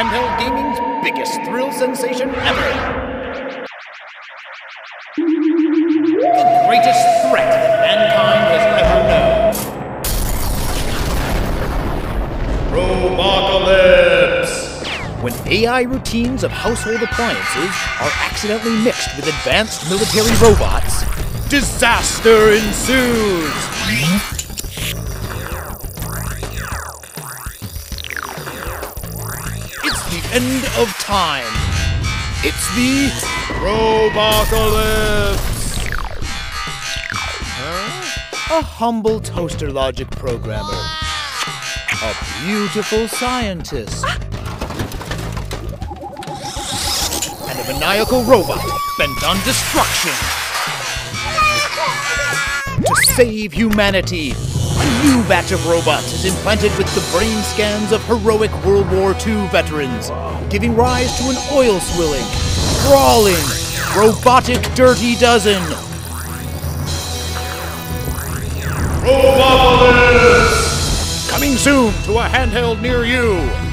handheld gaming's biggest thrill sensation ever. The greatest threat mankind has ever known. Robocalypse! When AI routines of household appliances are accidentally mixed with advanced military robots, disaster ensues! End of time. It's the Robocalypse. Huh? A humble toaster logic programmer. A beautiful scientist. And a maniacal robot bent on destruction. To save humanity, a new batch of robots is implanted with the brain scans of heroic World War II veterans, giving rise to an oil swilling, crawling, robotic dirty dozen. Robopolis! Coming soon to a handheld near you.